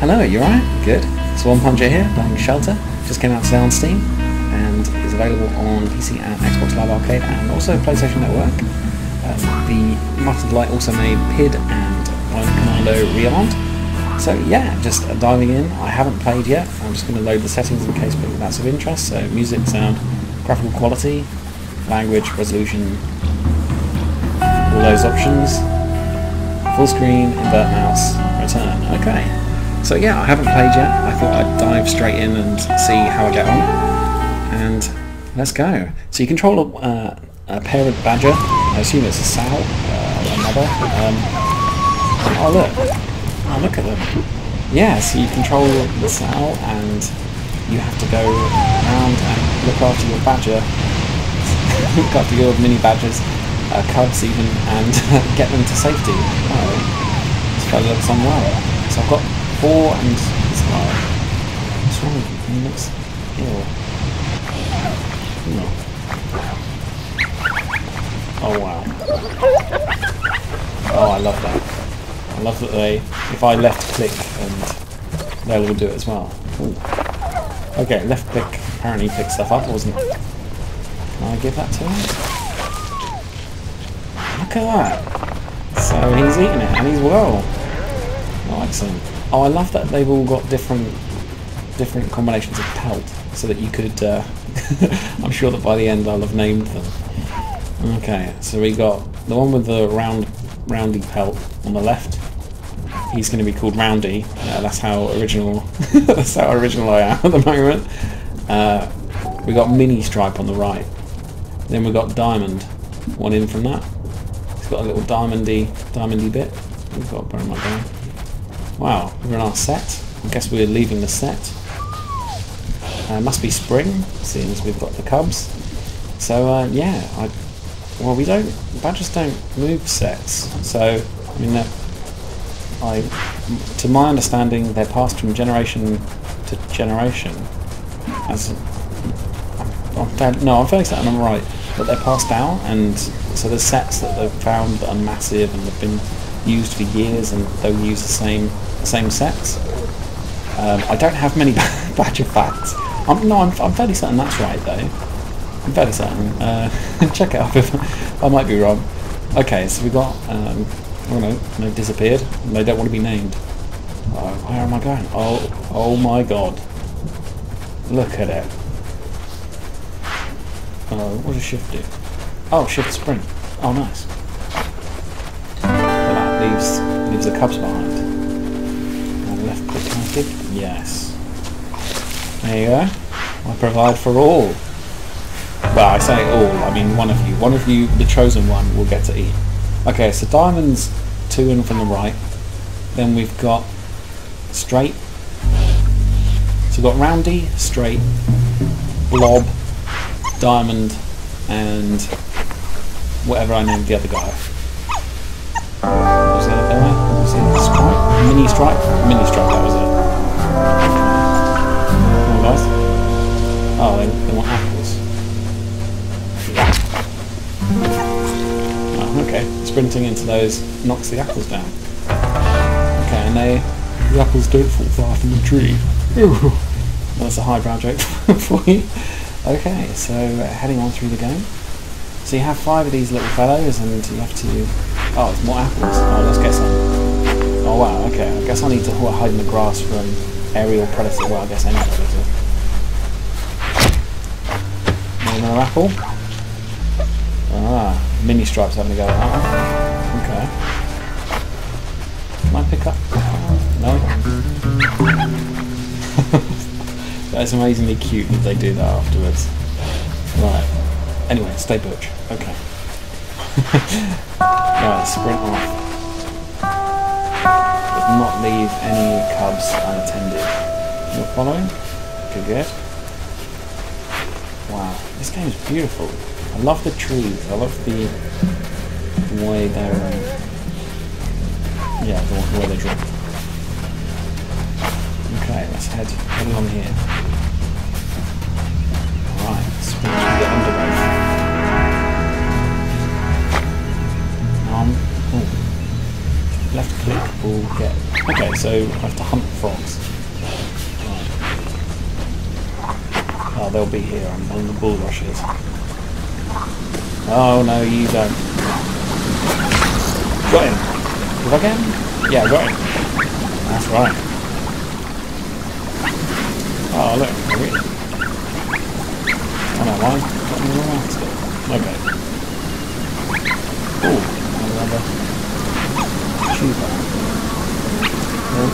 Hello, you alright? Good. Swan Puncher here, playing Shelter. Just came out today on Steam and is available on PC and Xbox Live Arcade and also PlayStation Network. Uh, the Might and Delight also made PID and Bionic Commando Rearmed. So yeah, just diving in. I haven't played yet. I'm just going to load the settings in case that's of interest. So music, sound, graphical quality, language, resolution, all those options. Full screen, invert mouse, return. Okay. So yeah, I haven't played yet. I thought I'd dive straight in and see how I get on. And let's go. So you control a, uh, a parent badger. I assume it's a sow uh, or a mother. Um, oh look. Oh look at them. Yeah, so you control the sow and you have to go around and look after your badger. look after your mini badgers uh, cubs even and get them to safety. Oh, this fellow looks unwell. So I've got four and this guy. What's wrong with him? He looks ill. No. Oh wow. Oh, I love that. I love that they, if I left click and they'll all do it as well. Ooh. Okay, left click apparently picks stuff up, wasn't it? Can I give that to him? Look at that. So he's eating it and he's well. Excellent. Oh, I love that they've all got different different combinations of pelt so that you could... Uh, I'm sure that by the end I'll have named them. Okay, so we got the one with the round roundy pelt on the left. He's going to be called Roundy. Uh, that's how original. that's how original I am at the moment. Uh, we got Mini Stripe on the right. Then we got Diamond. One in from that It's got a little diamondy, diamondy bit. We've got to burn my. Wow, we're in our sett. I guess we're leaving the sett. Uh, must be spring, seeing as we've got the cubs. So uh, yeah, I, well we don't, badgers don't move setts. So I mean, I, to my understanding, they're passed from generation to generation. As I'm, no, I'm fairly certain I'm right, but they're passed down and so there's setts that they've found that are massive and have been used for years, and they'll use the same same setts. Um, I don't have many Badger facts. I'm, no, I'm, I'm fairly certain that's right though. I'm fairly certain. Uh, check it out if I might be wrong. Okay, so we got. Um, oh no, no, disappeared. They don't want to be named. Uh, where am I going? Oh, oh my god! Look at it. Oh, what does shift do? Oh, shift sprint. Oh, nice. That leaves leaves the cubs behind. Left click connected. Yes. There you go. I provide for all. Well, I say all. I mean one of you. One of you, the chosen one, will get to eat. Okay, so diamonds two in from the right. Then we've got straight. So we've got roundy, straight, blob, diamond, and whatever I named the other guy. Mini strike? Mini strike, that was it. Oh, guys. Oh, they, they want apples. Oh, okay. Sprinting into those knocks the apples down. Okay, and they... The apples don't fall far from the tree. That's a highbrow joke for you. Okay, so uh, heading on through the game. So you have five of these little fellows and you have to... Oh, it's more apples. Oh, let's get some. Oh wow, okay. I guess I need to hide in the grass from aerial predators. Well, I guess any predator. Another apple. Ah, mini stripes having a go at Okay. Can I pick up? No? That's amazingly cute that they do that afterwards. Right. Anyway, stay butch. Okay. right, sprint off. Did not leave any cubs unattended. You're following? Good, good. Wow, this game is beautiful. I love the trees. I love the, way they're... Um, yeah, the, way they draw. Okay, let's head, head along here. Okay, so I have to hunt frogs. Oh, they'll be here on, on the bulrushes. Oh no, you don't. Got him. Did I get him? Yeah, got him. That's right. Oh look? I don't know why. Okay. Ooh, another tuber. Oh. Yeah. Uh, drop it. Right.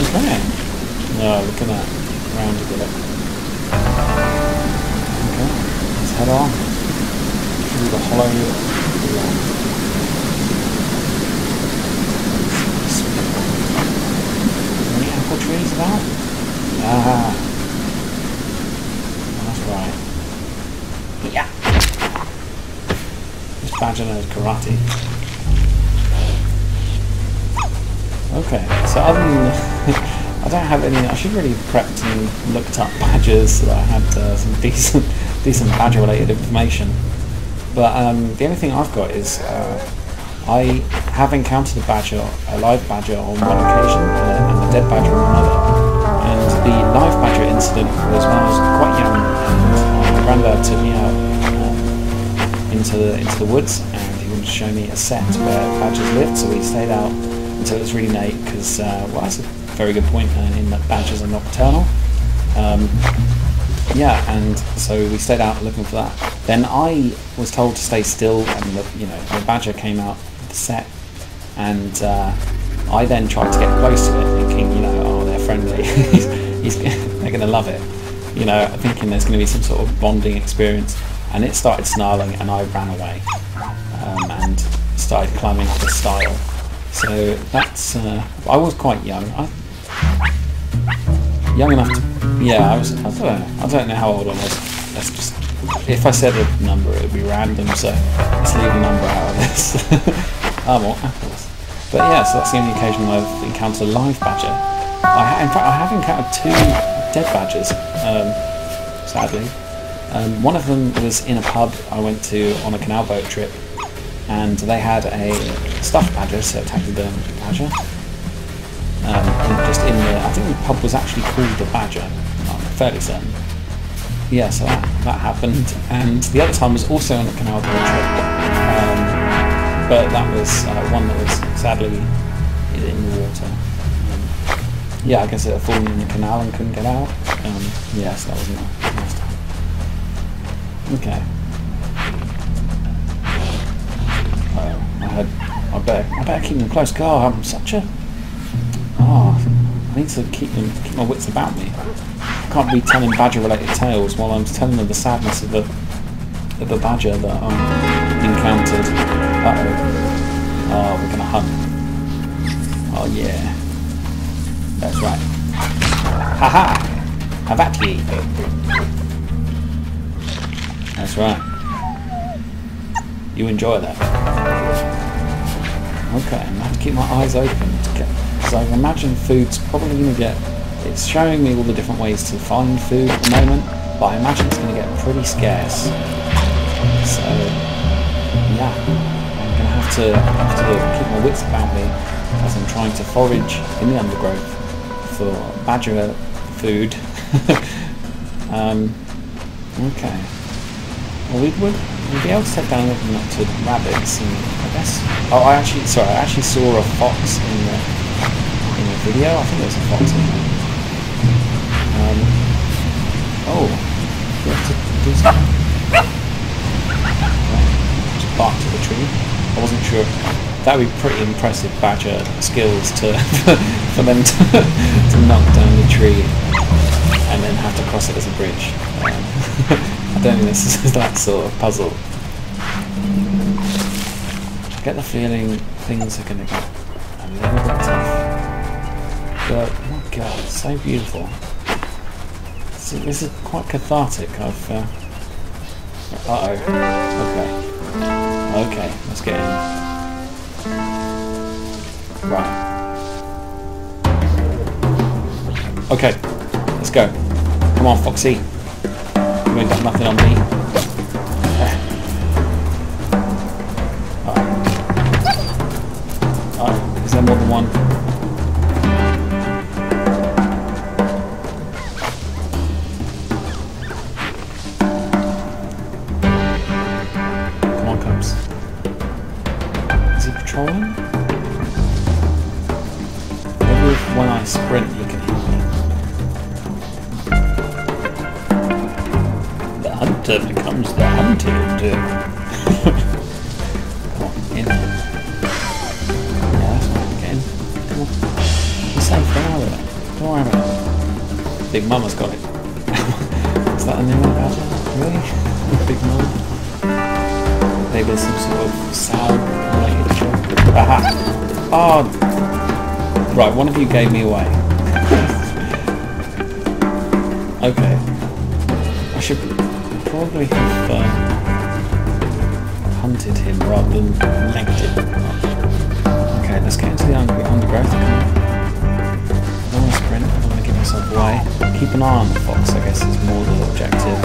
Okay. No, look at that. Rounded it up. Okay. Let's head on. Through the hollow Any apple trees about? Ah. That's right. Yeah. This badger knows karate. Okay, so other than I don't have any. I should really have prepped and looked up badgers so that I had uh, some decent, decent badger-related information. But um, the only thing I've got is uh, I have encountered a badger, a live badger, on one occasion, and a dead badger on another. And the live badger incident was when I was quite young, and my granddad took me out into the into the woods, and he wanted to show me a sett where badgers lived. So we stayed out until it was really late, because uh, well, that's a very good point uh, in that badgers are nocturnal. Um, yeah, and so we stayed out looking for that. Then I was told to stay still, and the, you know the badger came out the sett, and uh, I then tried to get close to it, thinking, you know, oh, they're friendly, he's, he's, they're going to love it, you know, thinking there's going to be some sort of bonding experience. And it started snarling, and I ran away um, and started climbing up a stile. So that's uh, I was quite young. I, young enough to yeah. I was. I don't know. I don't know how old I was. Let's just. If I said a number, it would be random. So let's leave a number out of this. oh, well, apples. But yeah, so that's the only occasion I've encountered a live badger. I in fact, I have encountered two dead badgers. Um, sadly, um, one of them was in a pub I went to on a canal boat trip, and they had a stuffed badger, so a taxiderm badger. Um, just in the, I think the pub was actually called the Badger. I'm fairly certain. Yeah, so that, that happened, and the other time was also on a canal boat trip, um, but that was uh, one that was sadly in the water. Yeah, I guess it had fallen in the canal and couldn't get out. Um, yes, that was not time. Okay. Oh, I had. I better. I better keep them close. God, I'm such a. Oh, I need to keep them. Keep my wits about me. I can't be telling badger-related tales while I'm telling them the sadness of the of the badger that I'm encountered. Uh oh. Oh, we're gonna hunt. Oh yeah. That's right. Haha! Have at! That's right. You enjoy that. Okay, I'm have to keep my eyes open to because I imagine food's probably gonna get it's showing me all the different ways to find food at the moment, but I imagine it's gonna get pretty scarce. So yeah. I'm gonna have to have to keep my wits about me as I'm trying to forage in the undergrowth for badger food. um, okay. Well, we would we'd be able to take down to rabbits, and I guess. Oh, I actually sorry, I actually saw a fox in the in the video. I think there was a fox in there. Um, oh, have to do something. Just bark to the tree. I wasn't sure. That would be pretty impressive badger skills to for them to, to knock down the tree and then have to cross it as a bridge. Um, Think this is that sort of puzzle. I get the feeling things are going to get a little bit tough. But, oh my god, it's so beautiful. So this is quite cathartic. I've. Uh oh. Okay. Okay, let's get in. Right. Okay, let's go. Come on, Foxy. Ain't got nothing on me. Hunter becomes the hunted. In. Yeah, that's fine, get in. Come on. It. Big Mama's got it. Is that a new one about? Really? Big Mama? Maybe there's some sort of sound related joke. Aha! Oh! Right, one of you gave me away. okay. I should probably have um, hunted him rather than legged him. Okay, let's get into the under undergrowth. I don't want to sprint, I don't want to give myself away. Keep an eye on the fox, I guess, is more the objective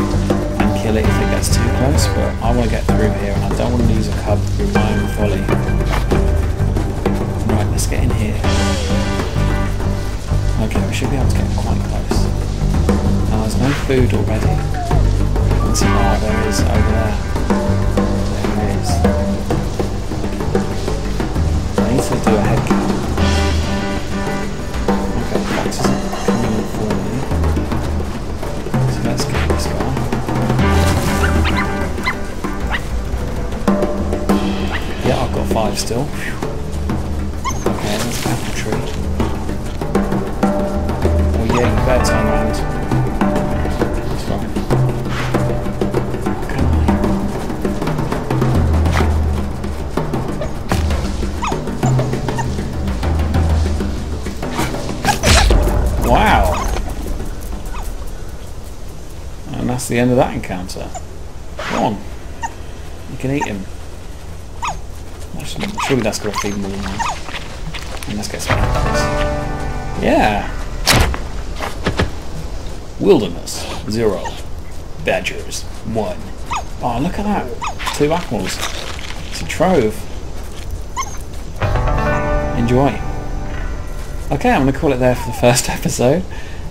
And kill it if it gets too close, but I want to get through here and I don't want to lose a cub through my own folly. Right, let's get in here. Okay, we should be able to get quite close. Now there's no food already. Let's see, there is over there. There it is. I need to do a head count. Okay, fox isn't coming for me. So let's get this guy. Yeah, I've got five still. That's the end of that encounter. Go on. You can eat him. Surely that's got to feed more than that. And let's get some apples. Yeah! Wilderness, zero. Badgers, one. Oh, look at that. Two apples. It's a trove. Enjoy. Okay, I'm going to call it there for the first episode.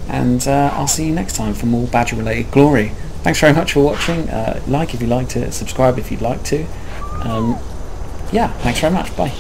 And uh, I'll see you next time for more badger related glory. Thanks very much for watching. Uh, like if you liked it, subscribe if you'd like to. Um, yeah, thanks very much. Bye.